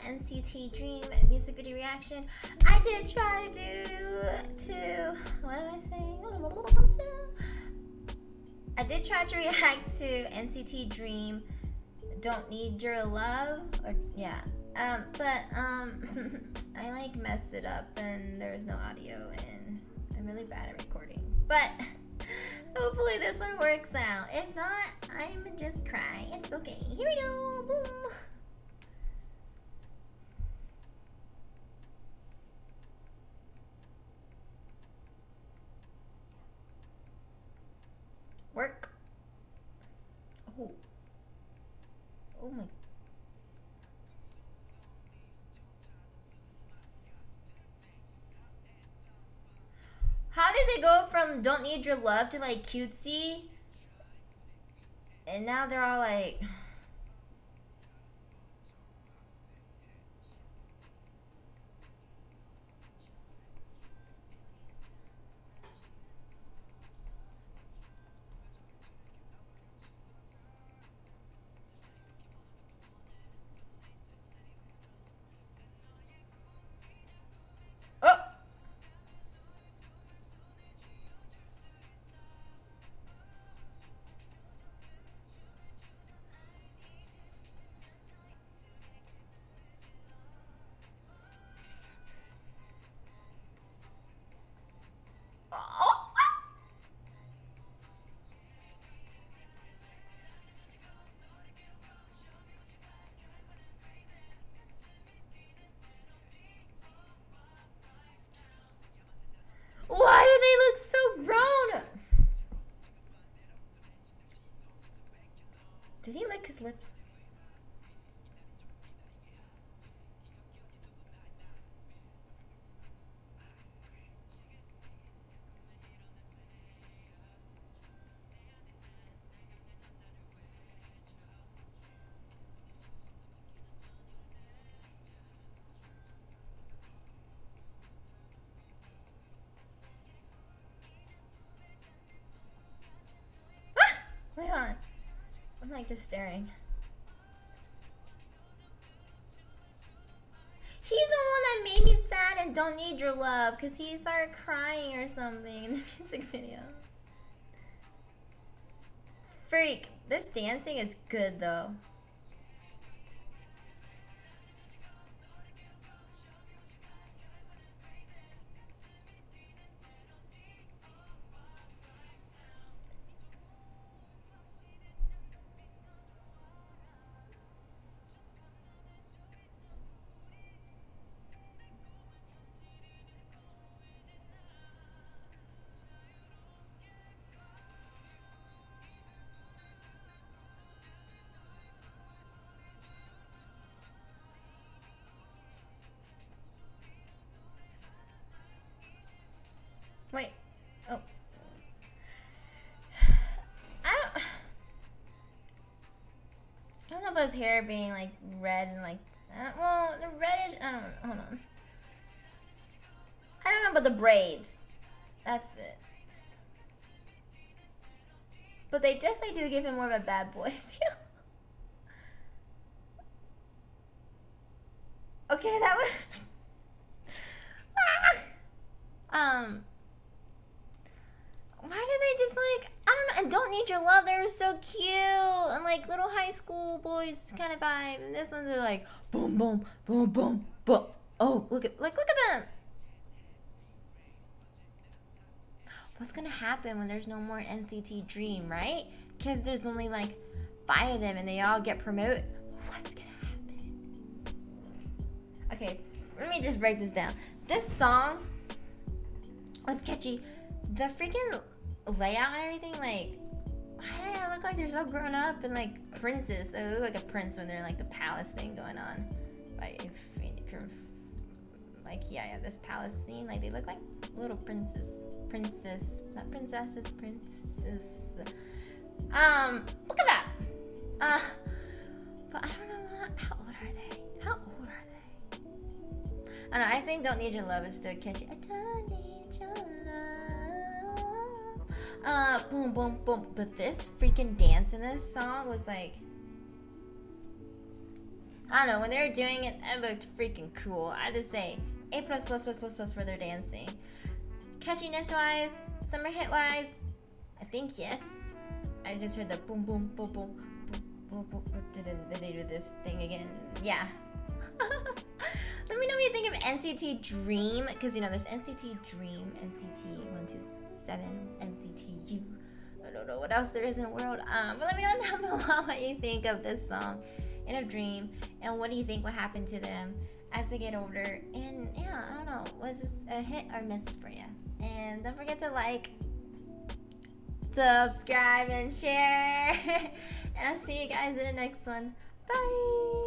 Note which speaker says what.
Speaker 1: NCT Dream music video reaction. I did try to do to what am I saying? I did try to react to NCT Dream. Don't need your love or yeah. Um, but um, I like messed it up and there was no audio and I'm really bad at recording. But hopefully this one works out. If not, I'm just cry. It's okay. Here we go. Boom. Oh. Oh my. How did they go from don't need your love to like cutesy? And now they're all like. Did he lick his lips? Like just staring. He's the one that made me sad and don't need your love because he started crying or something in the music video. Freak, this dancing is good though. Hair being like red and like. Well, the reddish. I don't. know, Hold on. I don't know about the braids. That's it. But they definitely do give him more of a bad boy feel. okay, that was. Ah! um. Why do they just like Don't need your love? They were so cute and like little high school boys kind of vibe. And this one's are like boom boom boom boom boom. Oh look at like look at them. What's gonna happen when there's no more NCT Dream, right? Because there's only like five of them and they all get promoted. What's gonna happen? Okay, let me just break this down. This song was catchy. The freaking layout and everything, like, do they look like they're so grown up and like princes? They look like a prince when they're in like the palace thing going on. Like, like yeah, yeah, this palace scene, like they look like little princes, princess, not princesses, princes. Um, look at that. Uh, but I don't know how old are they? How old are they? I don't know. I think "Don't Need Your Love" is still catchy. I don't need Uh, boom, boom, boom. But this freaking dance in this song was like. I don't know, when they were doing it, it looked freaking cool. I had to say, A plus plus plus plus plus for their dancing. Catchiness wise, summer hit wise, I think yes. I just heard the boom boom boom boom boom boom boom. Did they do this thing again? Yeah. Me think of NCT Dream, because you know there's NCT Dream, NCT 127, NCT U. I don't know what else there is in the world. Um, but let me know down below what you think of this song, In a Dream, and what do you think will happen to them as they get older. And yeah, I don't know, was this a hit or miss for you? And don't forget to like, subscribe, and share. and I'll see you guys in the next one. Bye!